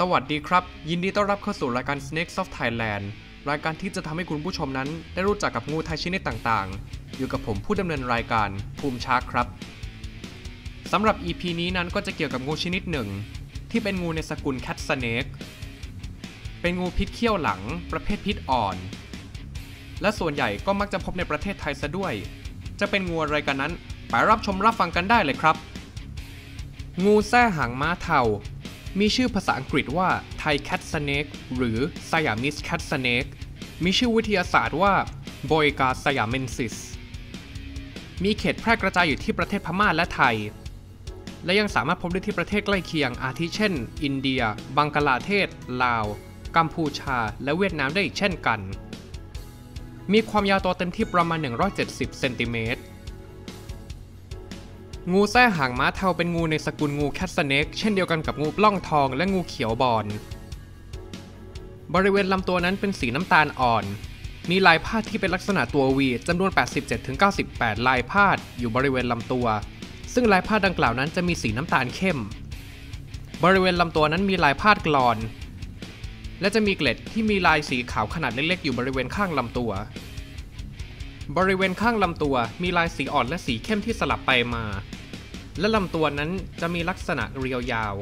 สวัสดีครับ ยินดีต้อนรับเข้าสู่รายการ Snakes of Thailand รายการที่จะทำให้คุณผู้ชมนั้น ได้รู้จักกับงูไทยชนิดต่างๆ อยู่กับผมผู้ดำเนินรายการภูมิชาร์ครับสำหรับ EP นี้นั้นก็จะเกี่ยวกับงูชนิดหนึ่ง ที่เป็นงูในสกุล Cat Snake เป็นงูพิษเขี้ยวหลัง ประเภทพิษอ่อน และส่วนใหญ่ก็มักจะพบในประเทศไทยซะด้วย จะเป็นงูอะไรกันนั้นไปรับชมรับฟังกันได้เลยครับ งูแส้หางม้าเทา มีชื่อภาษาอังกฤษว่า Thai Cat Snake หรือ Siamese Cat Snake มีชื่อวิทยาศาสตร์ว่า Boiga siamensis มีเขตแพร่กระจายอยู่ที่ประเทศพม่าและไทย และยังสามารถพบได้ที่ประเทศใกล้เคียงอาทิเช่น อินเดีย บังกลาเทศ ลาว กัมพูชา และเวียดนามได้อีกเช่นกัน มีความยาวตัวเต็มที่ประมาณ 170 เซนติเมตร งูแส้หางม้าเทาเป็นงูในสกุลงูแคทสเนกเช่นเดียวกันกับงูปล้องทองและงูเขียวบอลบริเวณลำตัวนั้นเป็นสีน้ำตาลอ่อน มีลายพาดที่เป็นลักษณะตัววีจำนวน 87-98 ลายพาดอยู่บริเวณลำตัว ซึ่งลายพาดดังกล่าวนั้นจะมีสีน้ำตาลเข้ม บริเวณลำตัวนั้นมีลายพาดกลอน และจะมีเกล็ดที่มีลายสีขาวขนาดเล็กๆ อยู่บริเวณข้างลำตัวบริเวณข้างลำตัวมีลายสีอ่อนและสีเข้มที่สลับไปมา และลำตัวนั้นจะมีลักษณะเรียวยาว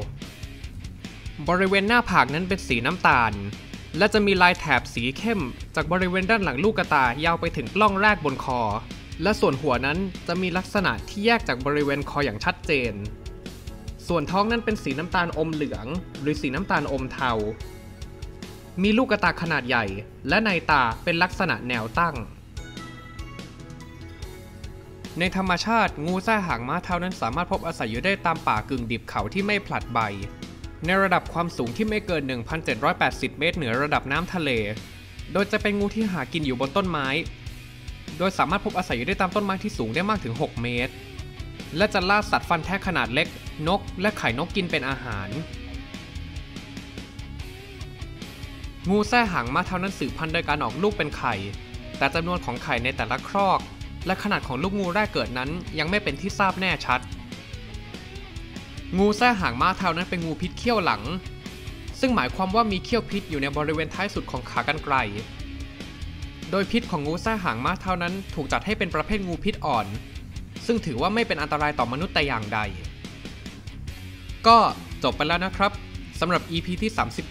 บริเวณหน้าผากนั้นเป็นสีน้ำตาล และจะมีลายแถบสีเข้ม จากบริเวณด้านหลังลูกตายาวไปถึงปล้องแรกบนคอ และส่วนหัวนั้นจะมีลักษณะที่แยกจากบริเวณคออย่างชัดเจน ส่วนท้องนั้นเป็นสีน้ำตาลอมเหลือง หรือสีน้ำตาลอมเทา มีลูกตาขนาดใหญ่ และในตาเป็นลักษณะแนวตั้ง ในธรรมชาติงูแส้หางม้าเท้านั้นสามารถพบอาศัยอยู่ได้ตามป่ากึ่งดิบเขาที่ไม่ผลัดใบ ในระดับความสูงที่ไม่เกิน 1,780 เมตรเหนือระดับน้ำทะเล โดยจะเป็นงูที่หากินอยู่บนต้นไม้ โดยสามารถพบอาศัยอยู่ได้ตามต้นไม้ที่สูงได้มากถึง 6 เมตร และจะล่าสัตว์ฟันแทะขนาดเล็ก นก และไข่นกกินเป็นอาหาร งูแส้หางม้าเท้านั้นสืบพันธุ์โดยการออกลูกเป็นไข่ แต่จำนวนของไข่ในแต่ละครอก และขนาดของลูกงูแรกเกิดนั้นยังไม่เป็นที่ทราบแน่ชัด งูแส้หางม้าเท้านั้นเป็นงูพิษเขี้ยวหลัง ซึ่งหมายความว่ามีเขี้ยวพิษอยู่ในบริเวณท้ายสุดของขากรรไกร โดยพิษของงูแส้หางม้าเทานั้นถูกจัดให้เป็นประเภทงูพิษอ่อน ซึ่งถือว่าไม่เป็นอันตรายต่อมนุษย์แต่อย่างใด ก็จบไปแล้วนะครับสำหรับ EP ที่ 37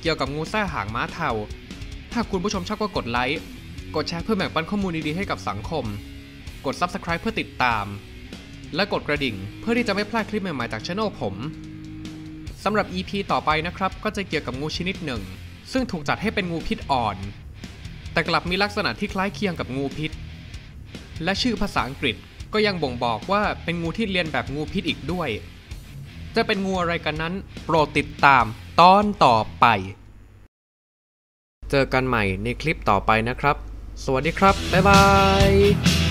เกี่ยวกับงูแส้หางม้าเทาถ้าคุณผู้ชมชอบก็กดไลค์ กดแชร์เพื่อแบ่งปันข้อมูลดีๆให้กับสังคม กด Subscribe เพื่อติดตาม และกดกระดิ่งเพื่อที่จะไม่พลาดคลิปใหม่ๆจากช่องผมสำหรับ EP ต่อไปนะครับ ก็จะเกี่ยวกับงูชนิดหนึ่ง ซึ่งถูกจัดให้เป็นงูพิษอ่อน แต่กลับมีลักษณะที่คล้ายเคียงกับงูพิษ และชื่อภาษาอังกฤษก็ยังบ่งบอกว่าเป็นงูที่เรียนแบบงูพิษอีกด้วย จะเป็นงูอะไรกันนั้น โปรดติดตามตอนต่อไป เจอกันใหม่ในคลิปต่อไปนะครับ สวัสดีครับ บ๊ายบาย